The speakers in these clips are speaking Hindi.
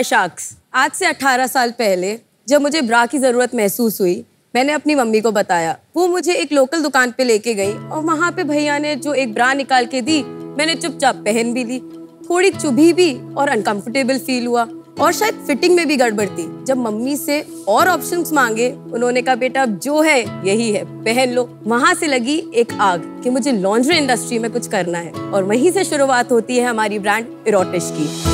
हाय शार्क्स आज से 18 साल पहले जब मुझे ब्रा की ज़रूरत महसूस हुई, मैंने अपनी मम्मी को बताया। वो मुझे एक लोकल दुकान पे लेके गई और वहाँ पे भैया ने जो एक ब्रा निकाल के दी, मैंने चुपचाप पहन भी ली। थोड़ी चुभी भी और अनकंफर्टेबल फील हुआ और शायद फिटिंग में भी गड़बड़ थी। जब मम्मी से और ऑप्शंस मांगे, उन्होंने कहा, बेटा, अब जो है, यही है, पहन लो। वहाँ से लगी एक आग कि मुझे लॉन्ड्री इंडस्ट्री में कुछ करना है और वहीं से शुरुआत होती है हमारी ब्रांड इरोटिश की।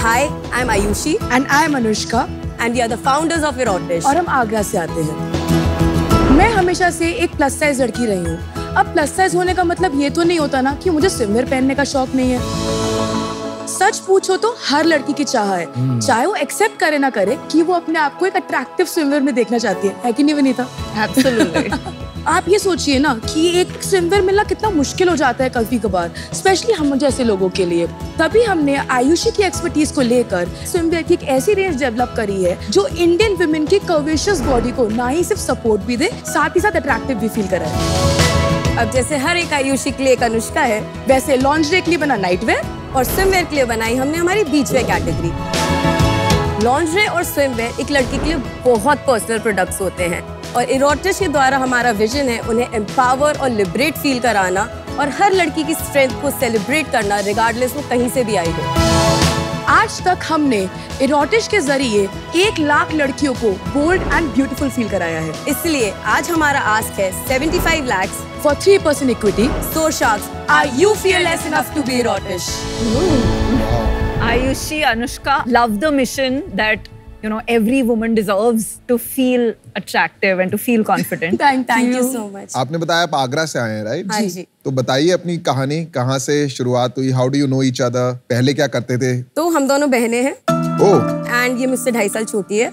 Hi I am Ayushi and I am Anushka and we are the founders of इरोटिश और हम आगरा से आते हैं। मैं हमेशा से एक प्लस साइज़ लड़की रही हूँ। अब प्लस साइज़ होने का मतलब ये तो नहीं होता ना कि मुझे स्विमवेयर पहनने का शौक नहीं है। सच पूछो तो हर लड़की की चाह है। हम्म। चाहे वो एक्सेप्ट करे ना करे कि वो अपने आप को एक अट्रैक्टिव स्विमवेयर में देखना चाहती है। है कि नहीं विनीता? एब्सोल्युटली आप ये सोचिए ना कि एक स्विमवेयर मिलना कितना मुश्किल हो जाता है कभी कभार स्पेशली हम जैसे लोगों के लिए। तभी हमने आयुषी की एक्सपर्टीज को लेकर स्विमवेयर की एक ऐसी रेंज डेवलप करी है जो इंडियन वुमेन की कर्वेशियस बॉडी को ना ही सिर्फ़ सपोर्ट भी दे, साथ ही साथ अट्रैक्टिव भी फील कराए। अब जैसे हर एक आयुषी के लिए एक अनुष्का है, वैसे लॉन्जरे के लिए बना नाइट वेयर और स्विमवेयर के लिए बनाई हमने हमारी बीच वेयर कैटेगरी लॉन्ड्रे और स्विमवेयर एक लड़की के लिए बहुत पर्सनल प्रोडक्ट्स होते हैं। और इरोटिश के द्वारा हमारा विजन है उन्हें एम्पावर और लिबरेट फील कराना और हर लड़की की स्ट्रेंथ को सेलिब्रेट करना रिगार्डलेस वो कहीं से भी आई हो। आज तक हमने इरोटिश के ज़रिए एक लाख लड़कियों को बोल्ड एंड ब्यूटीफुल फील कराया है। इसलिए आज हमारा आस्क है 75 lakhs for three percent equity so sharks are you fearless enough to be erotish Ayushi, Anushka, love the mission that you know every woman deserves to feel attractive and to feel confident. Thank thank you so much. आपने बताया आप आगरा से आए हैं राइट हाँ जी। तो बताइए अपनी कहानी कहाँ से शुरुआत हुई? How do you know each other पहले क्या करते थे? तो हम दोनों बहनें हैं। ओह एंड ये मुझसे ढाई साल छोटी है।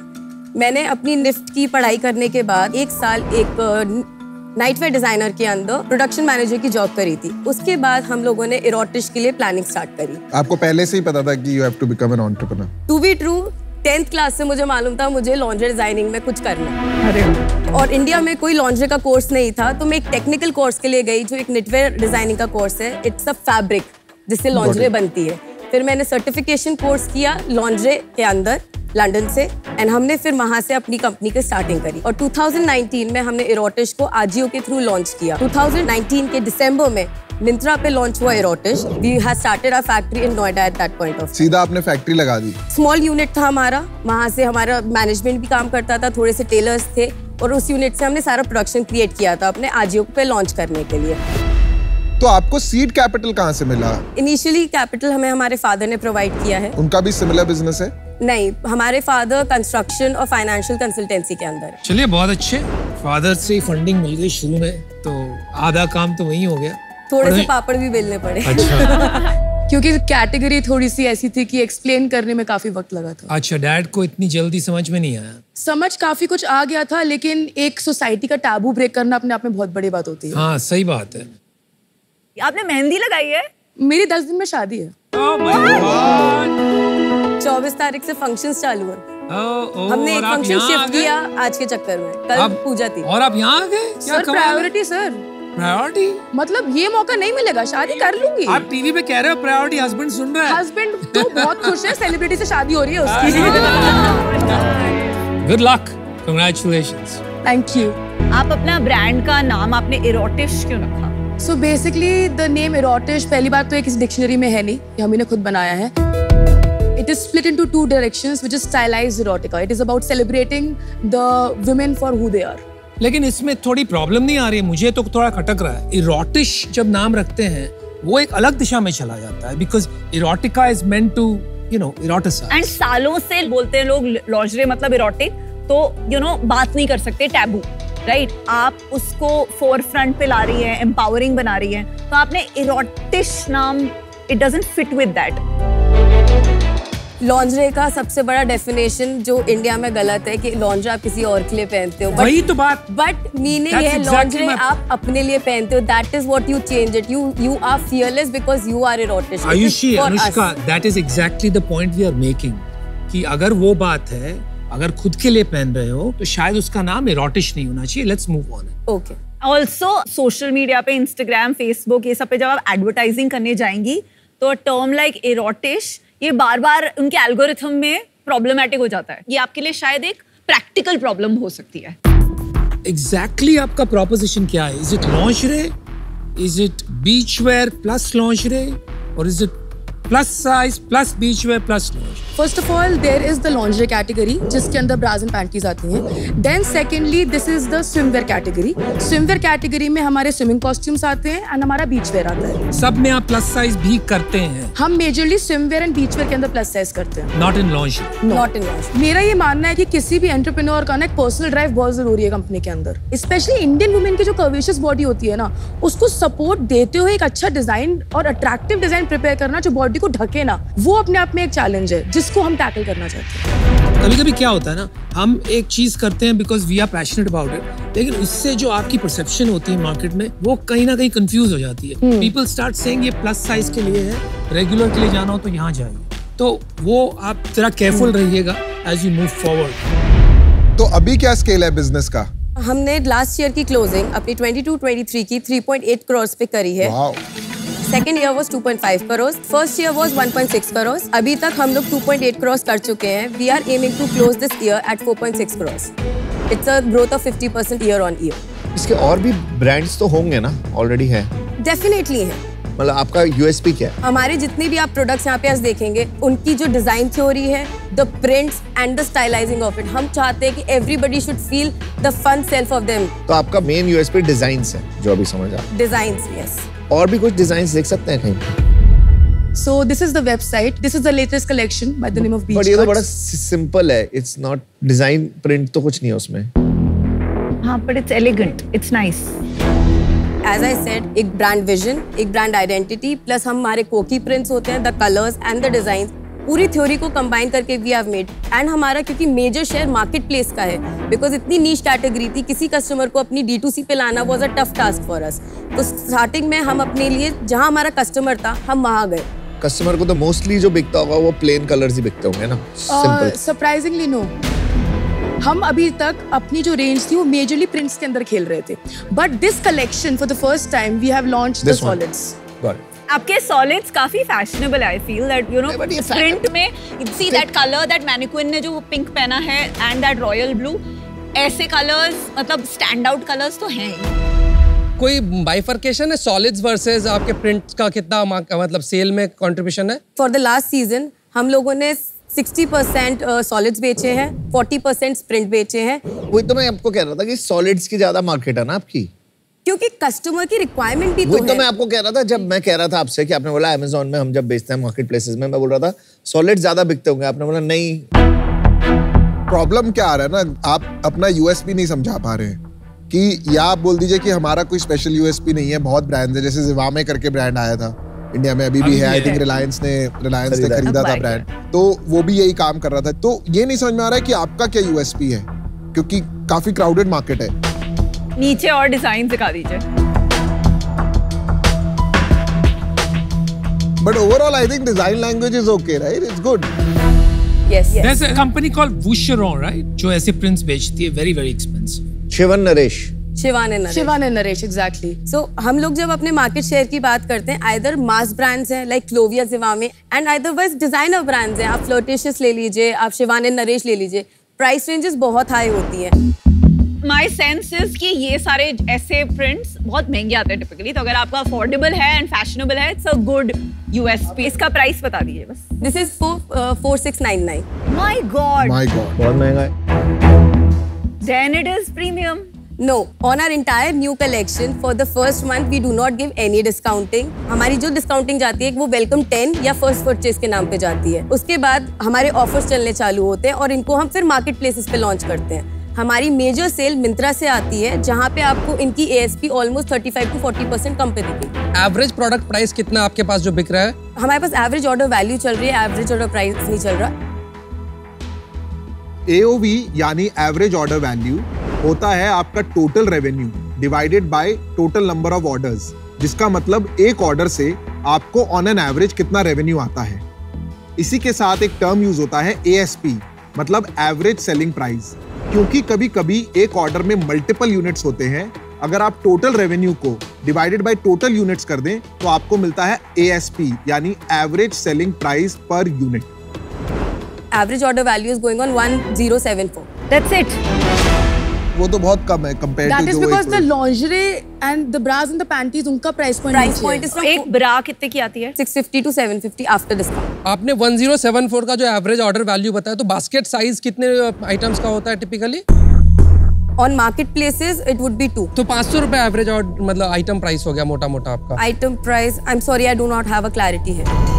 मैंने अपनी निफ्ट की पढ़ाई करने के बाद एक साल एक नाइट वेयर डिज़ाइनर के अंदर प्रोडक्शन मैनेजर की जॉब करी थी। उसके बाद हम लोगों ने इरोटिश के लिए प्लानिंग स्टार्ट करी। आपको पहले से ही पता था कि you have to become an entrepreneur to be true tenth class से मुझे मालूम था मुझे लॉन्ड्री डिज़ाइनिंग में कुछ करना है। और इंडिया में कोई लॉन्ड्री का कोर्स नहीं था तो मैं एक टेक्निकल कोर्स के लिए गई जो एक निटवेयर डिज़ाइनिंग का कोर्स है। इट्स अ फैब्रिक जिससे लॉन्ड्री बनती है। फिर मैंने सर्टिफिकेशन कोर्स किया लॉन्ड्रे के अंदर लंदन से एंड हमने फिर वहाँ से अपनी कंपनी की स्टार्टिंग करी। और 2019 में हमने इरोटिश को आजियो के थ्रू लॉन्च किया। 2019 के दिसंबर में मिंत्रा पे लॉन्च हुआ Erotissch we have started our factory in Noida at that point of सीधा आपने फैक्ट्री लगा दी। स्मॉल यूनिट था हमारा। वहाँ से हमारा मैनेजमेंट भी काम करता था थोड़े से टेलर्स थे और उस यूनिट से हमने सारा प्रोडक्शन क्रिएट किया था अपने आजियो पे लॉन्च करने के लिए। तो आपको सीड कैपिटल कहाँ से मिला? इनिशियली कैपिटल हमें हमारे फादर ने प्रोवाइड किया है। उनका भी सिमिलर बिज़नेस है? नहीं हमारे फादर कंस्ट्रक्शन और फाइनेंशियल कंसल्टेंसी के अंदर चलिए बहुत अच्छे। फादर से फंडिंग मिल गई शुरू में तो आधा काम तो वही हो गया। थोड़े से पापड़ भी बेलने पड़े। अच्छा। क्योंकि कैटेगरी थोड़ी सी ऐसी थी कि एक्सप्लेन करने में काफ़ी वक्त लगा था। अच्छा डैड को इतनी जल्दी समझ में नहीं आया? समझ काफ़ी कुछ आ गया था लेकिन एक सोसाइटी का टैबू ब्रेक करना अपने आप में बहुत बड़ी बात होती है। हाँ सही बात है। आपने मेहंदी लगाई है? मेरी दस दिन में शादी है। चौबीस तारीख से फ़ंक्शन चालू है। हमने एक फ़ंक्शन शिफ्ट किया आज के चक्कर में। कल पूजा थी। और आप यहाँ गए? सर प्रायोरिटी सर प्रायोरिटी मतलब ये मौका नहीं मिलेगा शादी कर लूँगी। आप टीवी पे कह रहे हो प्रायोरिटी हस्बैंड सुन रहा है। हस्बैंड तो बहुत खुश है सेलिब्रिटी से शादी हो रही है उसकी। Good luck congratulations thank you आप अपना ब्रांड का नाम आपने इरोटिश क्यों रखा? So basically the name Erotissch पहली बात तो ये किसी डिक्शनरी में है नहीं ये हम ही ने खुद बनाया है। It is split into two directions which is stylised erotica it is about celebrating the women for who they are लेकिन इसमें थोड़ी प्रॉब्लम नहीं आ रही है। मुझे तो थोड़ा खटक रहा है। इरोटिश जब नाम रखते हैं, वो एक अलग दिशा में चला जाता है because erotica is meant to you know Erotissch and सालों से बोलते हैं लोग लॉन्जरे मतलब इरोटिक तो यू नो बात नहीं कर सकते टैबू राइट right? आप उसको फोर फ्रंट पे ला रही है एम्पावरिंग बना रही है तो आपने इरोटिश नाम it doesn't fit with that lingerie का सबसे बड़ा डेफिनेशन जो इंडिया में गलत है कि लॉन्जरे आप किसी और के लिए पहनते हो वही तो बात। बट मीनिंग है लॉन्जरे आप अपने लिए पहनते हो that is what you change it you you are fearless because you are Erotissch Ayushi Anushka that is exactly the point we are making कि अगर वो बात है अगर खुद के लिए पहन रहे हो तो शायद उसका नाम इरोटिश नहीं होना चाहिए। Let's move on okay also social media पे इंस्टाग्राम फेसबुक ये सब पे जब आप एडवर्टाइजिंग करने जाएँगी तो टर्म लाइक एरोटिश ये बार बार उनके एल्गोरिथम में प्रॉब्लमेटिक हो जाता है। ये आपके लिए शायद एक प्रैक्टिकल प्रॉब्लम हो सकती है। एग्जैक्टली exactly आपका प्रोपोजिशन क्या है? Is it lingerie is it beach wear plus lingerie और is it plus size plus beach में plus first of all there is the lingerie category जिसके अंदर ब्राज एंड पैंटीज आती हैं. Then secondly this is the swimwear category swimwear category में हमारे स्विमिंग कॉस्ट्यूम्स आते हैं एंड हमारा बीच वेयर आता है. सब में आप प्लस साइज़ भी करते हैं. हम majorly swimwear and beach wear के अंदर प्लस साइज़ करते हैं. Not in lingerie not in lingerie मेरा ये मानना है कि किसी भी एंटरप्रेन्योर का ना पर्सनल ड्राइव बहुत ज़रूरी है कंपनी के अंदर. स्पेशली इंडियन वुमेन की जो कर्वेशियस बॉडी होती है ना उसको सपोर्ट देते हुए एक अच्छा डिज़ाइन और अट्रैक्टिव डिज़ाइन प्रिपेयर करना जो बॉडी बॉडी को ढके ना वो अपने आप में एक चैलेंज है जिसको हम टैकल करना चाहते हैं। कभी कभी क्या होता है ना हम एक चीज़ करते हैं because we are passionate about it लेकिन उससे जो आपकी परसेप्शन होती है मार्केट में वो कहीं ना कहीं कंफ्यूज हो जाती है। पीपल स्टार्ट सेइंग ये प्लस साइज़ के लिए है रेगुलर के लिए जाना हो तो यहाँ जाइए। तो वो आप जरा केयरफुल hmm. रहिएगा एज यू मूव फॉरवर्ड तो अभी क्या स्केल है बिज़नेस का? हमने लास्ट ईयर की क्लोजिंग अपनी 22 23 की 3.8 करोड़ पे करी है। Wow. Second year was 2.5 crore first year was 1.6 crore अभी तक हम लोग 2.8 करोड़ कर चुके हैं. We are aiming to close this year eight 4.6 crore it's a growth of 50 percent year on year इसके और भी ब्रांड्स तो होंगे ना? ऑलरेडी है। डेफिनेटली है. मतलब आपका यूएसपी क्या है? हमारे जितने भी आप प्रोडक्ट्स यहाँ पे आज देखेंगे उनकी जो डिज़ाइन थ्योरी है the prints and the stylising of it हम चाहते हैं कि everybody should feel the fun self of them तो आपका मेन यूएसपी डिज़ाइन है जो अभी समझ आ डिज़ाइन यस और भी कुछ डिज़ाइन देख सकते हैं कहीं So this is the website. This is the latest collection by the name of Beach But ये तो बड़ा simple है. It's not design print तो कुछ नहीं है उसमें. हाँ, but it's elegant. It's nice. As I said, एक brand vision, एक brand identity, plus हमारे कोकी prints होते हैं, the colors and the designs. पूरी थ्योरी को कंबाइन करके वी हैव मेड एंड हमारा क्योंकि मेजर शेयर मार्केट प्लेस का है बिकॉज़ इतनी नीच कैटेगरी थी किसी कस्टमर को अपनी डी टू सी पे लाना was a tough task for us तो स्टार्टिंग में हम अपने लिए जहाँ हमारा कस्टमर था हम वहाँ गए। कस्टमर को तो मोस्टली जो बिकता होगा वो प्लेन कलर्स ही बिकते होंगे ना? सरप्राइजिंगली uh, नो हम अभी तक अपनी जो रेंज थी वो मेजरली प्रिंट्स के अंदर खेल रहे थे. But this collection for the first time we have launch the solids got it आपके सॉलिड्स काफ़ी fashionable I feel that you know print में see that colour that mannequin ने जो पिंक पहना है एंड दैट रॉयल ब्लू ऐसे कलर्स मतलब स्टैंड आउट कलर्स तो हैं कोई बाइफर्केशन है? सॉलिड्स वर्सेस आपके प्रिंट का कितना मतलब सेल में कंट्रीब्यूशन है? फॉर द लास्ट सीज़न हम लोगों ने 60 परसेंट सॉलिड्स बेचे हैं 40 परसेंट प्रिंट बेचे हैं। वही तो मैं आपको कह रहा था कि सॉलिड्स की ज़्यादा मार्केट है ना आपकी? क्योंकि कस्टमर की रिक्वायरमेंट भी तो, तो मैं आपको कह रहा था जब मैं कह रहा था आपसे कि आपने बोला अमेजोन में हम जब बेचते हैं मार्केट प्लेसेस में मैं बोल रहा था सॉलिड ज़्यादा बिकते होंगे। आपने बोला नहीं। प्रॉब्लम क्या आ रहा है ना आप अपना यूएसपी नहीं समझा पा रहे हैं कि या आप बोल दीजिए कि हमारा कोई स्पेशल यूएसपी नहीं है बहुत ब्रांड है जैसे जिवामे करके ब्रांड आया था इंडिया में अभी भी है आई थिंक रिलायंस ने रिलायंस ने खरीदा था ब्रांड तो वो भी यही काम कर रहा था। तो ये नहीं समझ में आ रहा है कि आपका क्या यूएसपी है क्योंकि काफ़ी क्राउडेड मार्केट है। नीचे और डिज़ाइन दिखा दीजिए But overall, I think design language is okay, right? It's good. Yes, yes. There's a company called right? जो ऐसे prints बेचती है, very very expensive. Shivan Naresh. Shivan and Naresh. Shivan and Naresh, exactly. So हम लोग जब अपने मार्केट शेयर की बात करते हैं, either mass brands हैं like Clovia, Zivame, and otherwise designer brands हैं. आप Flirtatious ले लीजिए, आप शिवान एंड नरेश ले लीजिए. Price ranges बहुत high होती हैं. माई सेंस इज़ कि ये सारे ऐसे प्रिंट्स बहुत महँगे आते हैं टिपिकली तो अगर आपका अफोर्डेबल है एंड फैशनेबल है इट्स अ गुड यूएसपी इसका प्राइस बता दीजिए बस। This is four six nine nine my god my god बहुत महँगा है। Then it is premium No, on our entire new collection, for the first month, we do not give any discounting. हमारी जो डिस्काउंटिंग जाती है वो वेलकम टेन या फ़र्स्ट परचेज के नाम पे जाती है। उसके बाद हमारे ऑफर्स चलने चालू होते हैं और इनको हम फिर मार्केट प्लेसेस पे लॉन्च करते हैं। हमारी मेजर सेल मिंत्रा से आती है जहाँ पे आपको इनकी एएसपी ऑलमोस्ट 35 टू 40 परसेंट कम पे दिखेगी एवरेज प्रोडक्ट प्राइस कितना आपके पास जो बिक रहा है? हमारे पास एवरेज ऑर्डर वैल्यू चल रही है एवरेज ऑर्डर प्राइस नहीं चल रहा। एओवी यानी एवरेज ऑर्डर वैल्यू होता है आपका total revenue divided by total number of orders जिसका मतलब एक ऑर्डर से आपको ऑन एन एवरेज कितना रेवेन्यू आता है। इसी के साथ एक टर्म यूज़ होता है एएसपी मतलब एवरेज सेलिंग प्राइस क्योंकि कभी कभी एक ऑर्डर में मल्टीपल यूनिट्स होते हैं, अगर आप टोटल रेवेन्यू को डिवाइडेड बाय टोटल यूनिट्स कर दें तो आपको मिलता है एएसपी यानी average selling price per unit average order value is going on 1074 that's it वो तो बहुत कम है कंपेयर टू is जो because the एक- lingerie and the bras and the panties उनका price point price point is एक ब्रा कितने की आती है? 650 टू 750 आफ्टर डिस्काउंट आपने 1074 का जो एवरेज ऑर्डर वैल्यू बताया तो बास्केट साइज़ कितने आइटम्स का होता है typically on market places it would be two तो 500 रुपए एवरेज मतलब आइटम प्राइस हो गया मोटा मोटा आपका। Item price I am sorry I do not have a clarity है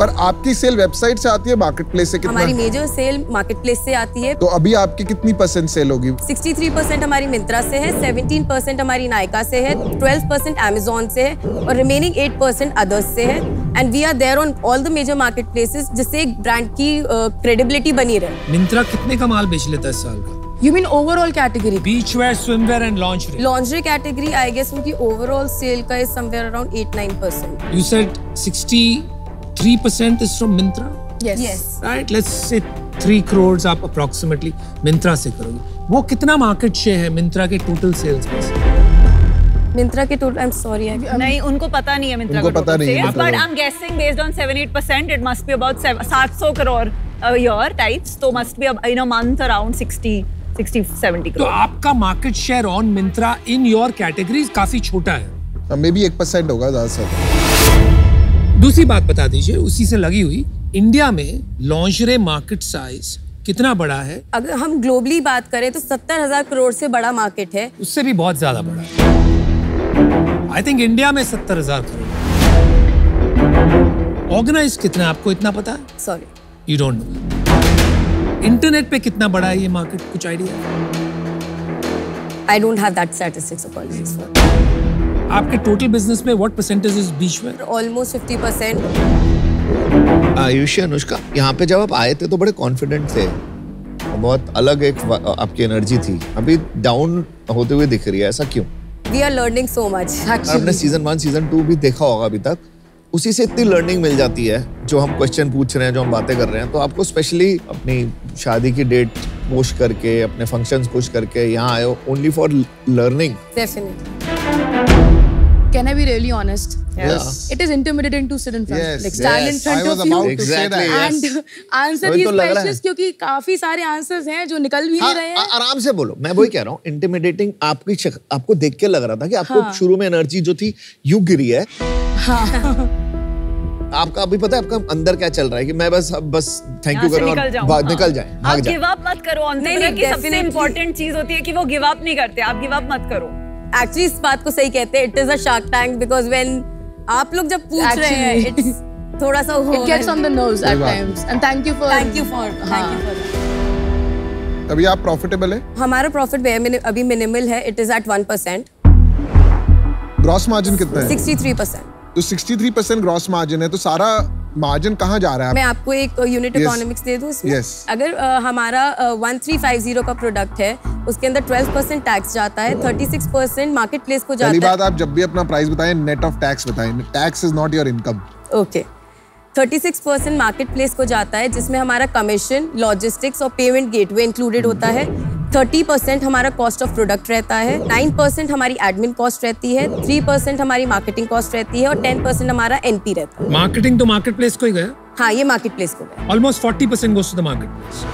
पर आपकी सेल वेबसाइट से आती है मार्केट प्लेस से कितना? हमारी मेजर सेल मार्केट प्लेस से आती है। तो अभी आपकी कितनी परसेंट सेल होगी? 63 परसेंट हमारी मिंत्रा से है 17 परसेंट हमारी नायका से है 12 परसेंट अमेजोन से है और रिमेनिंग 8 परसेंट अदर्स से है। And we are there on all the major market places जिससे एक ब्रांड की क्रेडिबिलिटी बनी रहे। मिंत्रा कितने का माल बेच लेता है इस साल का? You mean overall category beach wear swimwear and lingerie lingerie category I guess उनकी ओवरऑल सेल का is somewhere around 8 9 percent you said 60 three percent is from Mintra? Yes. yes. Right? Let's say three crore आप अप्रोक्सीमेटली मिंत्रा से करोगे वो कितना मार्केट शेयर है मिंत्रा के टोटल सेल्स में मिंत्रा के टोटल आई एम सॉरी नहीं उनको पता नहीं है मिंत्रा का पता नहीं but I am guessing based on 7 8% it must be about 700 crore a year types तो must be in a month around 60 60 70 तो आपका market share on Myntra in your categories काफ़ी छोटा है हाँ, मे बी एक परसेंट होगा ज़्यादा से ज़्यादा दूसरी बात बता दीजिए उसी से लगी हुई इंडिया में लॉन्जरे मार्केट साइज़ कितना बड़ा है? अगर हम ग्लोबली बात करें तो सत्तर हज़ार करोड़ से बड़ा मार्केट है। उससे भी बहुत ज़्यादा बड़ा है। आई थिंक इंडिया में सत्तर हज़ार करोड़। ऑर्गेनाइज कितना आपको इतना पता है? Sorry you don't know internet पे कितना बड़ा है ये मार्केट कुछ idea I don't have that statistics apologies for आपके टोटल बिज़नेस में व्हाट परसेंटेज इज़ बीच में? ऑलमोस्ट 50% आयुषी अनुष्का यहाँ पे जब आप आए थे तो बड़े कॉन्फिडेंट थे। बहुत अलग एक आपकी एनर्जी थी। अभी डाउन होते हुए दिख रही है ऐसा क्यों? We are learning so much आपने सीज़न वन सीज़न टू भी देखा होगा अभी तक। उसी से इतनी लर्निंग मिल जाती है जो हम क्वेश्चन पूछ रहे हैं जो हम बातें कर रहे हैं। तो आपको स्पेशली अपनी शादी की डेट पुश करके अपने फ़ंक्शंस पुश करके यहाँ आए हो only for learning definitely Can I be really honest? Yes. It is intimidating to sit in front, Yes, like stand yes. in front I was of you. about to say Exactly, that. yes. And answer these तो रहा है। questions क्योंकि काफ़ी सारे आंसर्स हैं जो निकल भी हाँ, नहीं रहे आ- हैं आराम से बोलो मैं वही कह रहा हूँ इंटिमिडेटिंग आपकी शक, आपको देख के लग रहा था कि आपको हाँ। शुरू में एनर्जी जो थी यू गिरी है हाँ आपका अभी पता है आपका अंदर क्या चल रहा है कि मैं बस अब बस थैंक यू करूँ और हाँ। निकल जाए आप भाग गिव अप मत करो नहीं, नहीं, की सबसे. इम्पोर्टेंट चीज़ होती है कि वो गिव अप नहीं करते आप गिव अप मत करो एक्चुअली इस बात को सही कहते हैं it is a Shark Tank because when आप लोग जब पूछ रहे हैं इट्स थोड़ा सा हो it gets on the nose at बात। times. And thank you thank you for. Thank you for अभी आप प्रॉफिटेबल है? हमारा प्रॉफिट अभी मिनिमल है it is at one percent gross margin कितना है? सिक्सटी थ्री परसेंट तो 63 परसेंट ग्रॉस मार्जिन है तो सारा मार्जिन कहाँ जा रहा है मैं आपको एक यूनिट. इकोनॉमिक्स दे दूँ इसमें? Yes. अगर अ, हमारा वन थ्री फाइव ज़ीरो का प्रोडक्ट है उसके अंदर ट्वेल्व परसेंट टैक्स जाता है thirty six percent market place को जाता बात आप जब भी अपना प्राइस बताएँ नेट ऑफ़ टैक्स बताएँ। Tax is not your income है okay thirty six percent market place को जाता है जिसमें हमारा कमीशन लॉजिस्टिक्स और पेमेंट गेटवे इंक्लूडेड होता है। थर्टी परसेंट हमारा कॉस्ट ऑफ़ प्रोडक्ट रहता है नाइन परसेंट हमारी एडमिन कॉस्ट रहती है थ्री परसेंट हमारी मार्केटिंग कॉस्ट रहती है और टेन परसेंट हमारा एनपी रहता है। मार्केटिंग तो मार्केट प्लेस को ही गया। हाँ ये मार्केट प्लेस को गया। Almost forty percent goes to the market place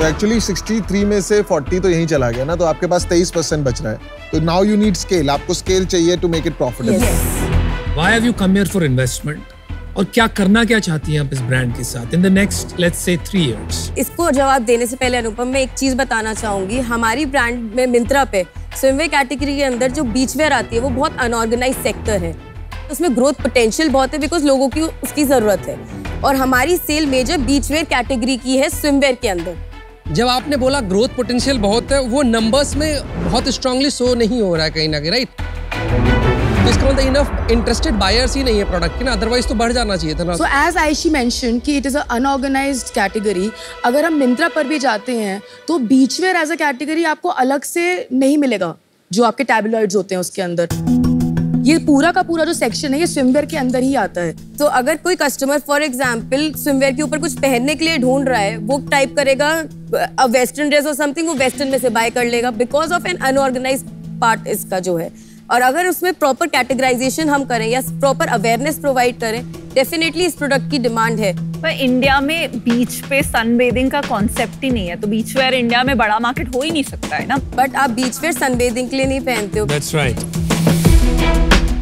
तो एक्चुअली 63 में से 40 तो यहीं चला गया ना तो आपके पास 23 परसेंट बच रहा है। तो नाउ यू नीड स्केल आपको स्केल चाहिए to make it profitable Why have you come here for investment? और क्या करना क्या चाहती हैं आप इस ब्रांड के साथ? In the next let's say three years इसको जवाब देने से पहले अनुपम मैं एक चीज़ बताना चाहूँगी। हमारी ब्रांड में मिंत्रा पे स्विमवेयर कैटेगरी के अंदर जो बीचवेयर आती है वो बहुत अनऑर्गेनाइज सेक्टर है। उसमें ग्रोथ पोटेंशियल बहुत है बिकॉज़ लोगों की उसकी ज़रूरत है। और हमारी सेल मेजर बीचवेयर कैटेगरी की है स्विमवेयर के अंदर। जब आपने बोला ग्रोथ पोटेंशियल बहुत है वो नंबर्स में बहुत स्ट्रांगली शो नहीं हो रहा है कहीं ना कहीं राइट इसका मतलब इनफ इंटरेस्टेड बायर्स ही नहीं है प्रोडक्ट के ना अदरवाइज़ तो बढ़ जाना चाहिए था ना। So as Aishi mentioned कि is a unorganized category, अगर हम मिंत्रा पर भी जाते हैं तो बीचवेयर एज अ कैटेगरी आपको अलग से नहीं मिलेगा जो आपके टैबलॉइड्स होते हैं उसके अंदर। ये पूरा का पूरा जो सेक्शन है ये स्विमवेयर के अंदर ही आता है। तो अगर कोई कस्टमर फॉर एग्ज़ाम्पल स्विमवेयर के ऊपर कुछ पहनने के लिए ढूंढ रहा है वो टाइप करेगा अ वेस्टर्न ड्रेस और समथिंग वो वेस्टर्न में से बाय कर लेगा because of an unorganise part इसका जो है। और अगर उसमें प्रॉपर कैटेगराइजेशन हम करें या प्रॉपर अवेयरनेस प्रोवाइड करें डेफिनेटली इस प्रोडक्ट की डिमांड है पर इंडिया में बीच पे सनबेदिंग का कॉन्सेप्ट ही नहीं है तो बीच वेयर इंडिया में बड़ा मार्केट हो ही नहीं सकता है ना बट आप बीच वेयर सनबेदिंग के लिए नहीं पहनते हो That's right.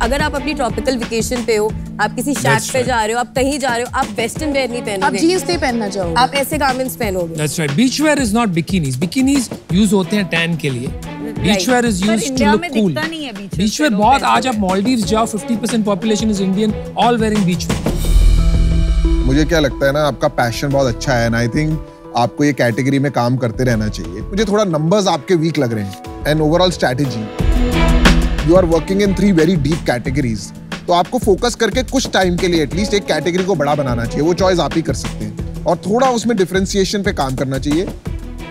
अगर आप अपनी ट्रॉपिकल वेकेशन पे हो आप किसी शैक पे जा रहे हो आप कहीं जा रहे हो आप वेस्टर्न वेयर नहीं पहनोगे आप जीन्स नहीं पहनना चाहोगे आप ऐसे गारमेंट्स पहनोगे That's right. Beachwear is not bikinis. Bikinis use होते हैं tan के लिए. Beachwear is पर used to इंडिया look में cool. दिखता नहीं है beachwear Beachwear पे लोग बहुत आज आप Maldives जाओ 50% population is Indian, all wearing beachwear. मुझे क्या लगता है ना आपका पैशन बहुत अच्छा है एंड आई थिंक आपको ये कैटेगरी में काम करते रहना चाहिए। मुझे थोड़ा नंबर्स आपके वीक लग रहे हैं and overall strategy you are working in three very deep categories तो आपको फोकस करके कुछ टाइम के लिए एटलीस्ट एक कैटेगरी को बड़ा बनाना चाहिए। वो चॉइस आप ही कर सकते हैं। और थोड़ा उसमें डिफरेंशिएशन पे काम करना चाहिए।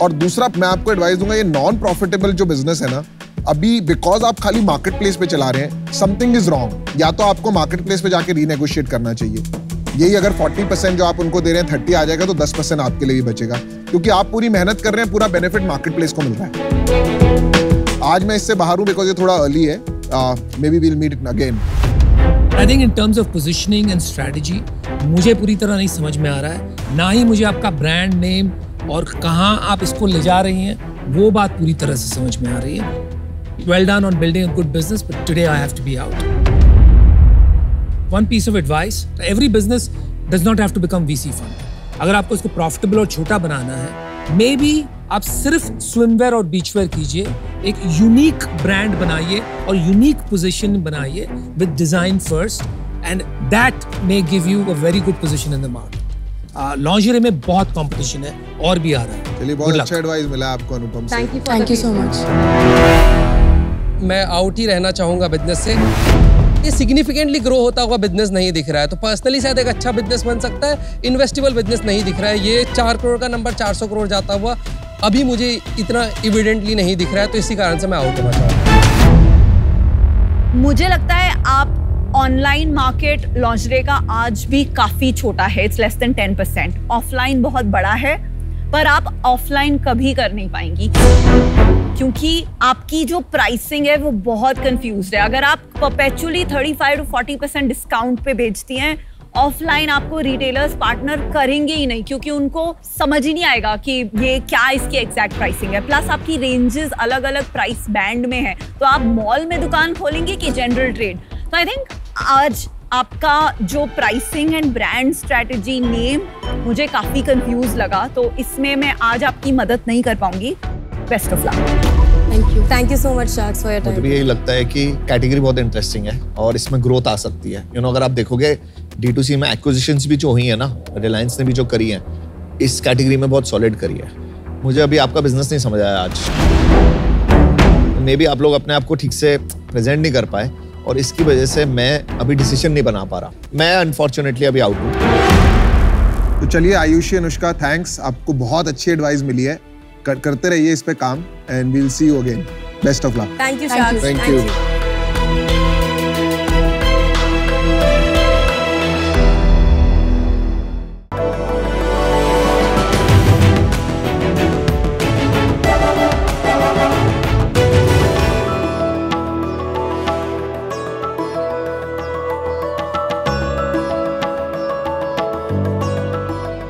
और दूसरा मैं आपको एडवाइस दूँगा ये नॉन प्रॉफिटेबल जो बिज़नेस है ना अभी बिकॉज़ आप खाली मार्केट प्लेस पे चला रहे हैं समथिंग इज़ रॉन्ग या तो आपको मार्केट प्लेस पे जाके रीनेगोशिएट करना चाहिए। यही अगर 40 परसेंट जो आप उनको दे रहे हैं 30 आ जाएगा तो 10 परसेंट आपके लिए भी बचेगा। क्योंकि आप पूरी मेहनत कर रहे हैं पूरा बेनिफिट मार्केट प्लेस को मिल रहा है। आज मैं इससे बाहर हूँ बिकॉज़ ये थोड़ा अर्ली है। Maybe will meet again I think in terms of positioning and strategy, मुझे पूरी तरह नहीं समझ में आ रहा है। ना ही मुझे आपका ब्रांड नेम और कहाँ आप इसको ले जा रही हैं, वो बात पूरी तरह से समझ में आ रही है। Well done on building a good business, but today I have to be out. One piece of advice, every business does not have to become VC fund. अगर आपको इसको प्रॉफिटेबल और छोटा बनाना है मे बी आप सिर्फ़ स्विमवेयर और बीचवेयर कीजिए, एक यूनिक ब्रांड बनाइए और यूनिक पोजीशन बनाइए with design first and that may give you a very good position in the market lingerie में बहुत कंपटीशन है और भी आ रहा है। चलिए बहुत अच्छा एडवाइस मिला आपको अनुपम से। Thank you thank you so much मैं आउट ही रहना चाहूँगा बिज़नेस से। ये सिग्निफिकेंटली ग्रो होता हुआ बिज़नेस नहीं दिख रहा है तो पर्सनली शायद एक अच्छा बिज़नेस बन सकता है। इन्वेस्टेबल बिज़नेस नहीं दिख रहा है। ये चार करोड़ का नंबर चार सौ करोड़ जाता हुआ अभी मुझे इतना इविडेंटली नहीं दिख रहा है तो इसी कारण से मैं आउट होना चाहूँगा मुझे लगता है आप ऑनलाइन मार्केट लॉन्जरे का आज भी काफ़ी छोटा है it's less than ten percent offline बहुत बड़ा है, पर आप ऑफलाइन कभी कर नहीं पाएँगी। क्योंकि आपकी जो प्राइसिंग है, वो बहुत कंफ्यूज है। अगर आप perpetually thirty five to forty percent discount पे बेचती हैं, ऑफलाइन आपको रिटेलर्स पार्टनर करेंगे ही नहीं, क्योंकि उनको समझ ही नहीं आएगा कि ये क्या इसकी एग्जैक्ट प्राइसिंग है। प्लस आपकी रेंजेस अलग अलग प्राइस बैंड में है। तो आप मॉल में दुकान खोलेंगे कि जनरल ट्रेड तो आई थिंक आज आपका जो pricing and brand strategy name मुझे काफ़ी कंफ्यूज लगा तो इसमें मैं आज आपकी मदद नहीं कर पाऊँगी। Best of luck thank you thank you so much sharks for your time भी यही लगता है कि कैटेगरी बहुत इंटरेस्टिंग है और इसमें ग्रोथ आ सकती है। यू नो अगर आप देखोगे डी टू सी में एक्विजिशंस भी जो हुई है ना रिलायंस ने भी जो करी है इस कैटेगरी में बहुत सॉलिड करी है। मुझे अभी आपका बिज़नेस नहीं समझ आया आज। मे बी आप लोग अपने आप को ठीक से प्रेजेंट नहीं कर पाए। और इसकी वजह से मैं अभी डिसीज़न नहीं बना पा रहा। मैं अनफॉर्चुनेटली अभी आउट हूँ। तो चलिए आयुषी अनुष्का थैंक्स आपको बहुत अच्छी एडवाइस मिली है। कर, करते रहिए इस पे काम and we'll see you again best of luck thank you thank you.